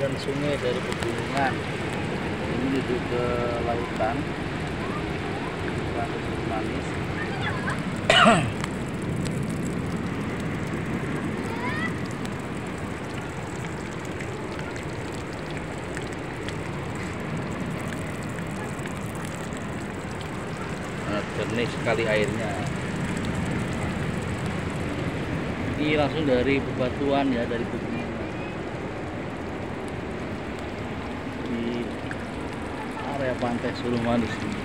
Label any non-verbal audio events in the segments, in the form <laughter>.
aliran sungai dari pegunungan. Ini menuju ke lautan. Rantis manis sangat jernih sekali airnya. Ini langsung dari bebatuan ya dari pegunungan area pantai Suluh Manis ini.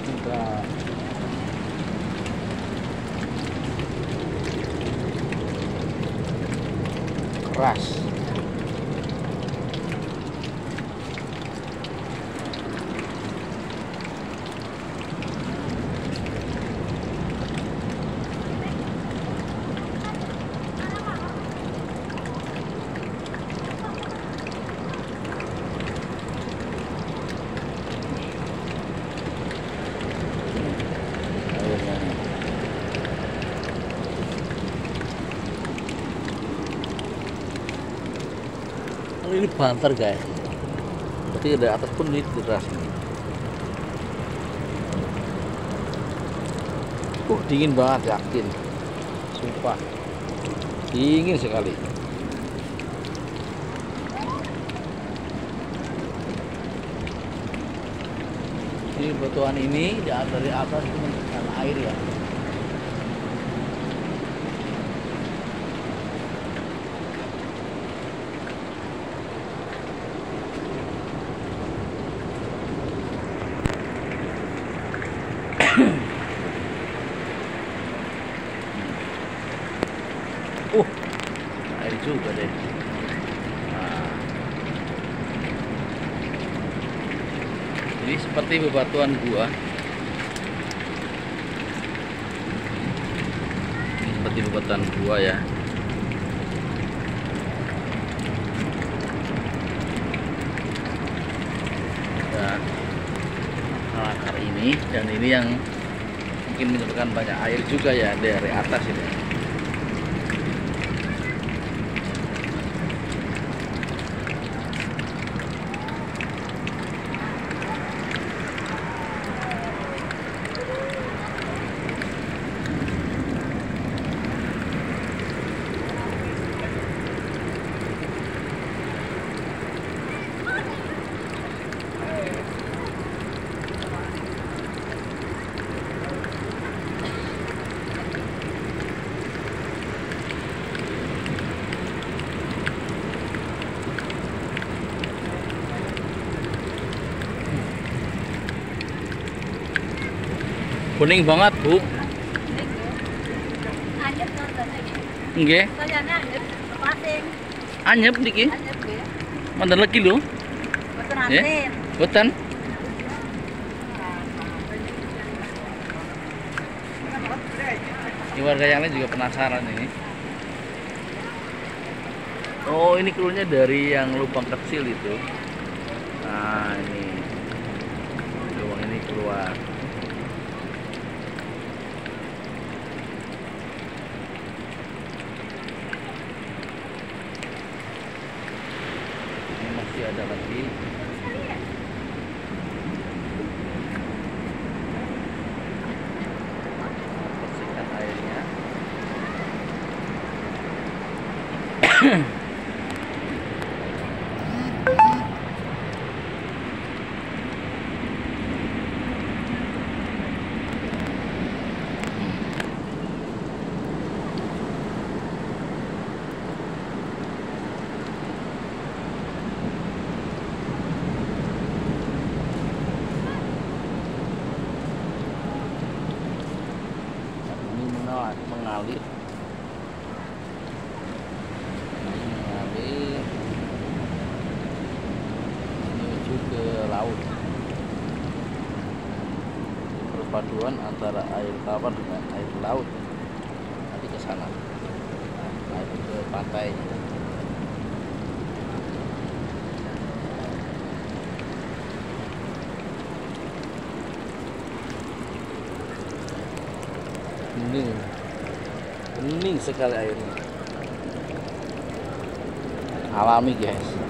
Kita keras airnya Oh, ini banter guys. Berarti ada atas pun ini deras ini. Uh dingin banget yakin. Sumpah. Dingin sekali. Ini batuan ini dari atas itu air ya Uh, air juga deh. Nah. Ini seperti bebatuan gua. Ini seperti bebatuan gua ya. Dan akar ini dan ini yang mungkin menyebabkan banyak air juga ya dari atas ini. Kuning banget, Bu. Nggih, anyep niki. Manten lagi. Boten Nggih. Ini warga yang lain juga penasaran ini. Oh, ini keluarnya dari yang lubang kecil itu. Nah, ini. Lubang ini keluar. Ini masih ada lagi. Bersihkan airnya. <clears throat> laut. Perpaduan antara air tawar dengan air laut. Nanti ke sana. Naik ke pantai. Bening. Bening sekali airnya. Alami guys.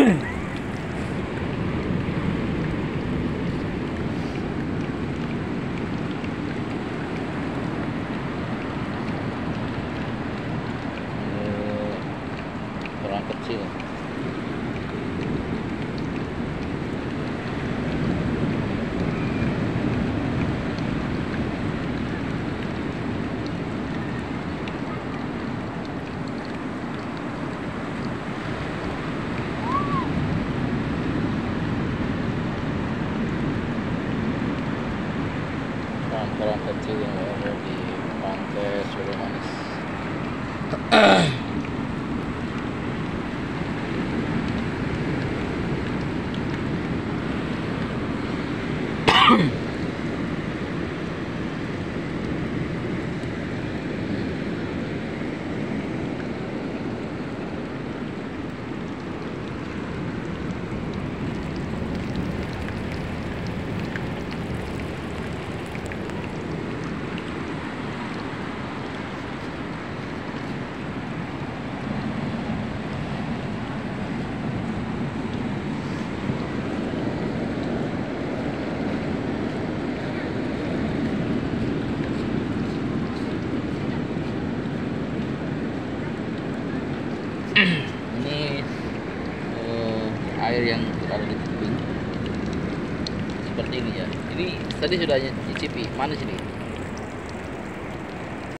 orang kecil orang-orang kecil yang ada di pantai Surumanis <clears throat> ini eh, air yang berada di seperti ini ya. Ini tadi sudah nyicipi. Mana sini